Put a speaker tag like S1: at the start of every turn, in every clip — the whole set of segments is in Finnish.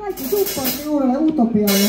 S1: Kaikki tuppaatte uudelle utopialle.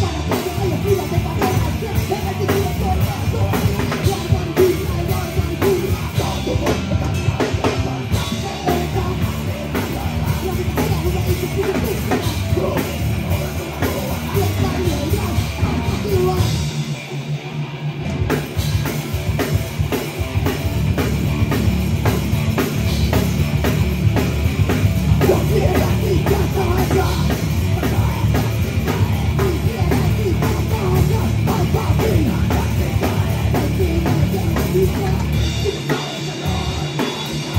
S1: 下来一